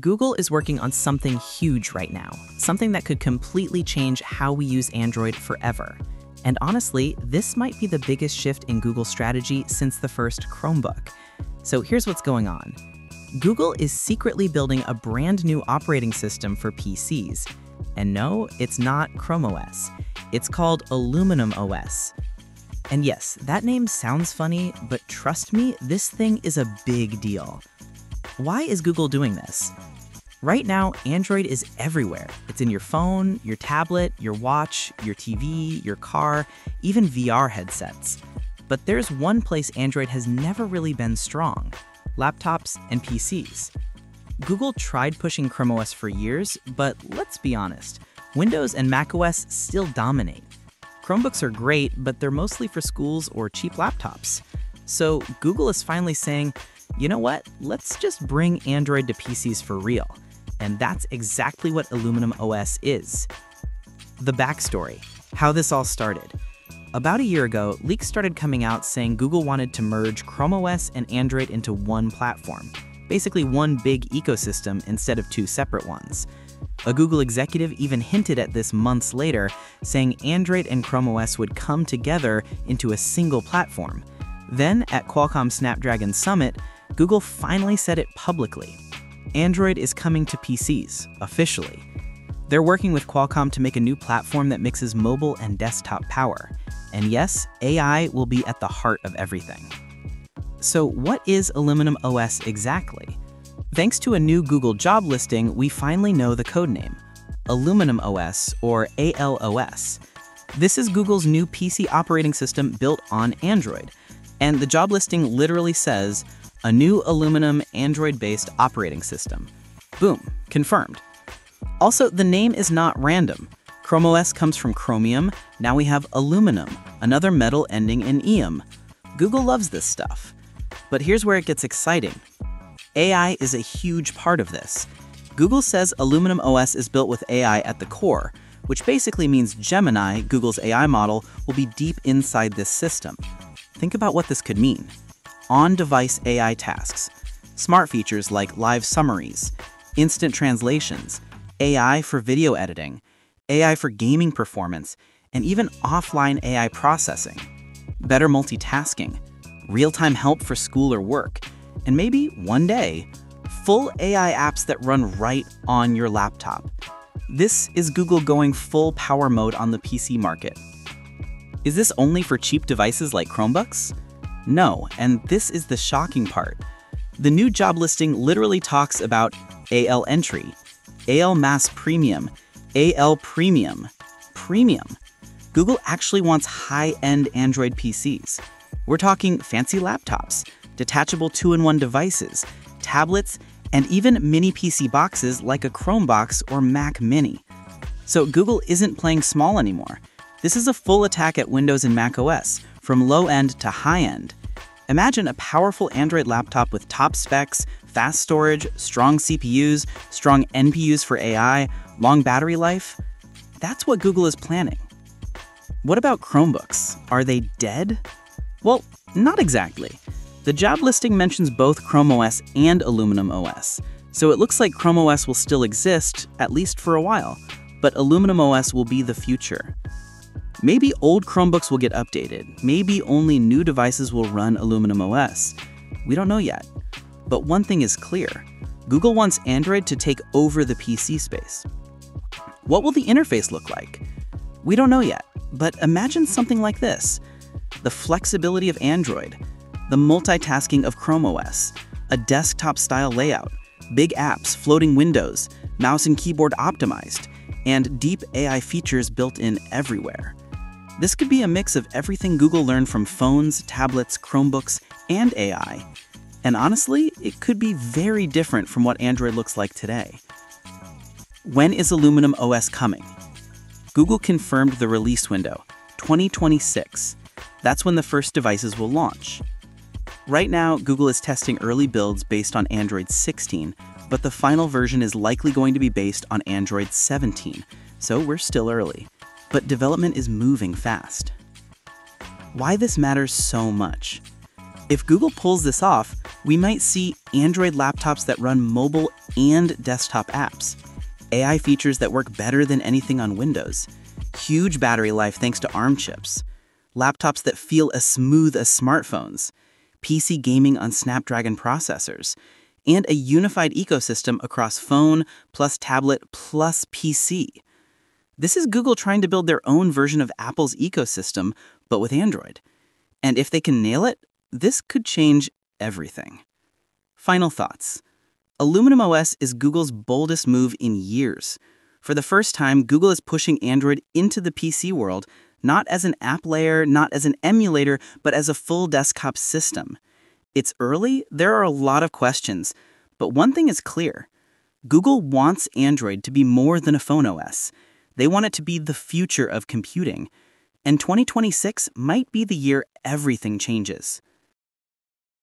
Google is working on something huge right now, something that could completely change how we use Android forever. And honestly, this might be the biggest shift in Google's strategy since the first Chromebook. So here's what's going on. Google is secretly building a brand new operating system for PCs. And no, it's not Chrome OS. It's called Aluminum OS. And yes, that name sounds funny, but trust me, this thing is a big deal. Why is Google doing this? Right now, Android is everywhere. It's in your phone, your tablet, your watch, your TV, your car, even VR headsets. But there's one place Android has never really been strong laptops and PCs. Google tried pushing Chrome OS for years, but let's be honest, Windows and macOS still dominate. Chromebooks are great, but they're mostly for schools or cheap laptops. So Google is finally saying, you know what, let's just bring Android to PCs for real. And that's exactly what Aluminum OS is. The backstory how this all started. About a year ago, leaks started coming out saying Google wanted to merge Chrome OS and Android into one platform, basically one big ecosystem instead of two separate ones. A Google executive even hinted at this months later, saying Android and Chrome OS would come together into a single platform. Then, at Qualcomm Snapdragon Summit, Google finally said it publicly. Android is coming to PCs, officially. They're working with Qualcomm to make a new platform that mixes mobile and desktop power. And yes, AI will be at the heart of everything. So, what is Aluminum OS exactly? Thanks to a new Google job listing, we finally know the codename Aluminum OS or ALOS. This is Google's new PC operating system built on Android. And the job listing literally says a new aluminum Android based operating system. Boom, confirmed. Also, the name is not random. Chrome OS comes from chromium, now we have aluminum, another metal ending in ium. Google loves this stuff. But here's where it gets exciting. AI is a huge part of this. Google says Aluminum OS is built with AI at the core, which basically means Gemini, Google's AI model, will be deep inside this system. Think about what this could mean. On-device AI tasks, smart features like live summaries, instant translations, AI for video editing, AI for gaming performance, and even offline AI processing, better multitasking, real-time help for school or work, and maybe one day, full AI apps that run right on your laptop. This is Google going full power mode on the PC market. Is this only for cheap devices like Chromebooks? No, and this is the shocking part. The new job listing literally talks about AL entry, AL mass premium, AL premium, premium. Google actually wants high-end Android PCs. We're talking fancy laptops, detachable two-in-one devices, tablets, and even mini PC boxes like a Chromebox or Mac Mini. So Google isn't playing small anymore. This is a full attack at Windows and Mac OS, from low end to high end. Imagine a powerful Android laptop with top specs, fast storage, strong CPUs, strong NPUs for AI, long battery life. That's what Google is planning. What about Chromebooks? Are they dead? Well, not exactly. The job listing mentions both Chrome OS and Aluminum OS, so it looks like Chrome OS will still exist, at least for a while, but Aluminum OS will be the future. Maybe old Chromebooks will get updated, maybe only new devices will run Aluminum OS. We don't know yet. But one thing is clear Google wants Android to take over the PC space. What will the interface look like? We don't know yet, but imagine something like this the flexibility of Android, the multitasking of Chrome OS, a desktop style layout, big apps, floating windows, mouse and keyboard optimized, and deep AI features built in everywhere. This could be a mix of everything Google learned from phones, tablets, Chromebooks, and AI. And honestly, it could be very different from what Android looks like today. When is Aluminum OS coming? Google confirmed the release window, 2026. That's when the first devices will launch. Right now, Google is testing early builds based on Android 16, but the final version is likely going to be based on Android 17, so we're still early. But development is moving fast. Why this matters so much? If Google pulls this off, we might see Android laptops that run mobile and desktop apps, AI features that work better than anything on Windows, huge battery life thanks to ARM chips, laptops that feel as smooth as smartphones, PC gaming on Snapdragon processors, and a unified ecosystem across phone plus tablet plus PC. This is Google trying to build their own version of Apple's ecosystem, but with Android. And if they can nail it, this could change everything. Final thoughts. Aluminum OS is Google's boldest move in years. For the first time, Google is pushing Android into the PC world, not as an app layer, not as an emulator, but as a full desktop system. It's early, there are a lot of questions, but one thing is clear. Google wants Android to be more than a phone OS. They want it to be the future of computing. And 2026 might be the year everything changes.